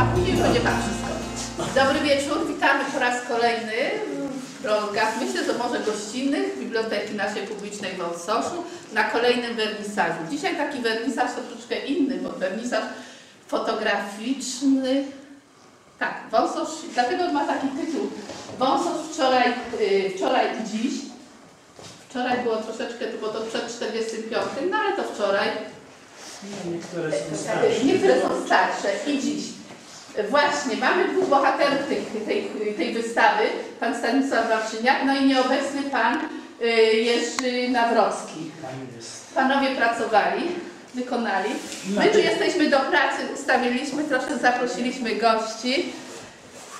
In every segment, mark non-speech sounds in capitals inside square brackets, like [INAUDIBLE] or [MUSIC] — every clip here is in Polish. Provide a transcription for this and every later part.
a później będzie Pan wszystko. Dobry wieczór, witamy po raz kolejny w prologach, myślę, że może gościnnych Biblioteki naszej publicznej w Wąsoszu na kolejnym wernisażu. Dzisiaj taki wernisaż troszeczkę inny, bo wernisaż fotograficzny. Tak, Wąsosz, dlatego ma taki tytuł. Wąsosz wczoraj, y, wczoraj i dziś. Wczoraj było troszeczkę, bo to przed 45, no ale to wczoraj. Niektóre są starsze. Niektóre są starsze i dziś. Właśnie, mamy dwóch bohaterów tej, tej, tej wystawy, pan Stanisław Wawrzyniak, no i nieobecny pan y, Jerzy Nawrocki. Panowie pracowali, wykonali. My tu jesteśmy do pracy, ustawiliśmy, troszkę zaprosiliśmy gości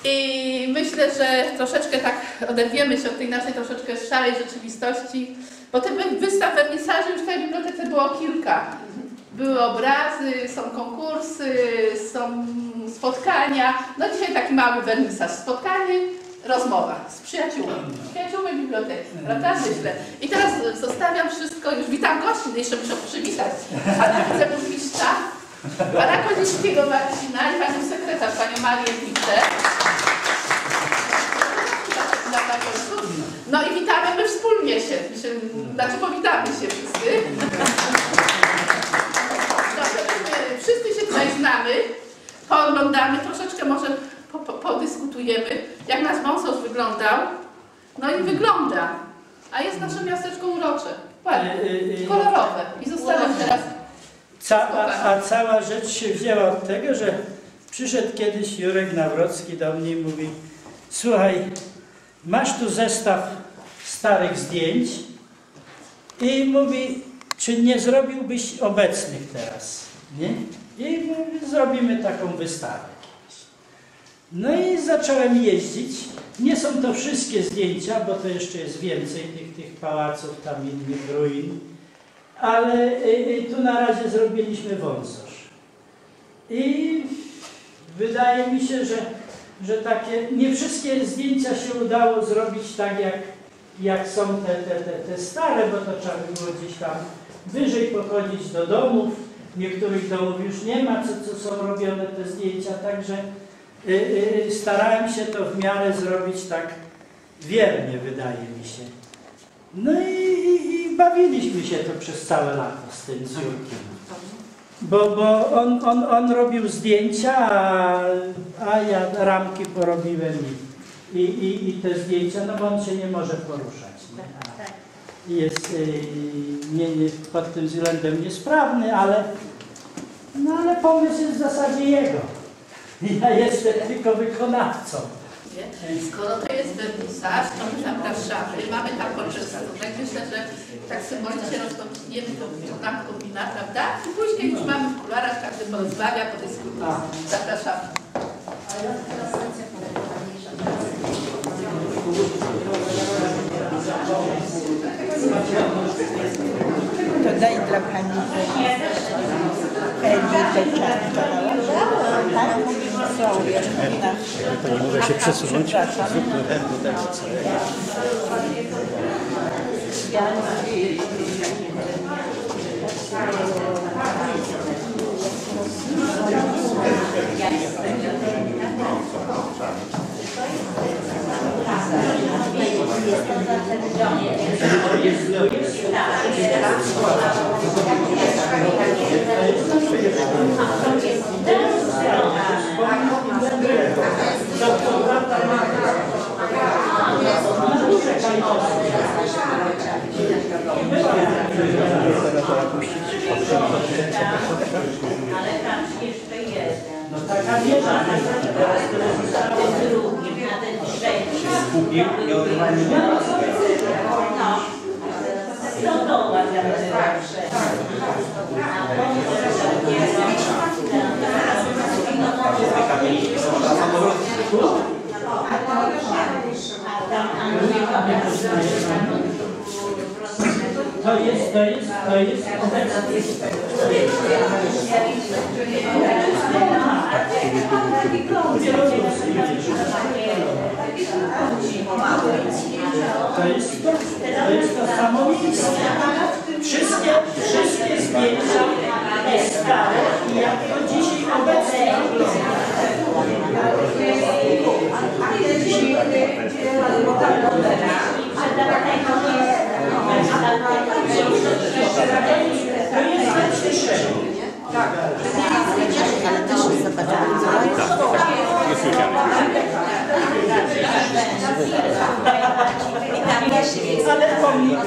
i myślę, że troszeczkę tak oderwiemy się od tej naszej troszeczkę szarej rzeczywistości, bo tych wystaw wernisaży już w tej bibliotece było kilka. Były obrazy, są konkursy, są spotkania. No dzisiaj taki mały wernisaż. Spotkanie, rozmowa z przyjaciółmi. Z przyjaciółmi biblioteki, prawda? Myślę. I teraz zostawiam wszystko, już witam gości, no jeszcze muszę przywitać pana wiceburmistrza, pana Kozińskiego Marcina i panią sekretarz, panią Marię Witte. No i witamy my wspólnie się znaczy powitamy się wszyscy. Dobrze, myśmy wszyscy się tutaj znamy, pooglądamy, troszeczkę może po, po, podyskutujemy, jak nasz wąsosz wyglądał. No i wygląda, a jest nasze miasteczko urocze, ładne, Y, y, y, kolorowe. I zostawiam teraz Ca a, a cała rzecz się wzięła od tego, że przyszedł kiedyś Jurek Nawrocki do mnie i mówi Słuchaj, masz tu zestaw starych zdjęć i mówi, czy nie zrobiłbyś obecnych teraz, nie? I zrobimy taką wystawę. No i zacząłem jeździć. Nie są to wszystkie zdjęcia, bo to jeszcze jest więcej tych, tych pałaców, tam innych ruin. Ale y, y, tu na razie zrobiliśmy wąsosz. I wydaje mi się, że, że takie, nie wszystkie zdjęcia się udało zrobić tak jak, jak są te, te, te, te stare, bo to trzeba by było gdzieś tam wyżej pochodzić do domów. Niektórych domów już nie ma, co, co są robione te zdjęcia, także y, y, starałem się to w miarę zrobić tak wiernie, wydaje mi się. No i, i, i bawiliśmy się to przez całe lato z tym z Jurkiem. Bo, bo on, on, on robił zdjęcia, a, a ja ramki porobiłem i, i, i, te zdjęcia, no bo on się nie może poruszać. Nie? A Jest y, nie, pod tym względem niesprawny, ale, no ale pomysł jest w zasadzie jego. [LAUGHS] Ja jestem tylko wykonawcą. Skoro to jest wernisaż, to my zapraszamy. Mamy tam poczęstunek. Myślę, że tak symbolicznie rozpoczniemy to nam kombina, prawda? I później już mamy w kularach, każdy porozmawia, podyskutuje. Zapraszamy. To daj dla pani Edytę Czarnkowa. Tak? To nie mogę się przesunąć. Zróbmy co Ale tam jeszcze jeden. No taka wieża. Ten drugi, a ten trzeci. No. No to ładnie zawsze. A tam 嗯好的好的好的好的好的好的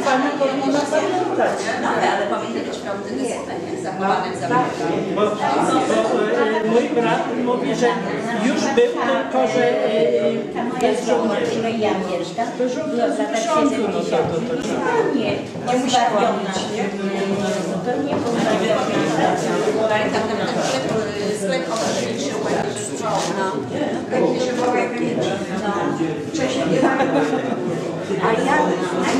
Pani powinna pamiętać. No ale powinny być pełne zachowane w zamknięciu. Bo, bo e, mój brat mówi, że już był, tylko że e, e, żołnierzy. której ja mieszkam, w latach tysiącu, no to, 70. to, to, to. Nie, nie musiała być. To nie było Pamiętam ten sklep, sklep opiekuńczy u pani Rzeczkowa. No. A ja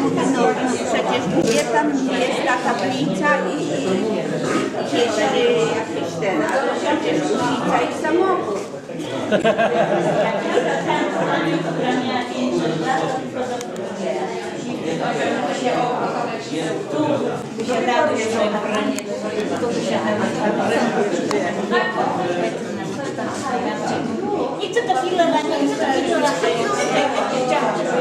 mówię, no przecież gdzie tam jest ta kaplica i, i jeszcze jakiś ten, ale przecież ulica i samochód. I co to chwilę na niej, co to chwilę na Chciałam,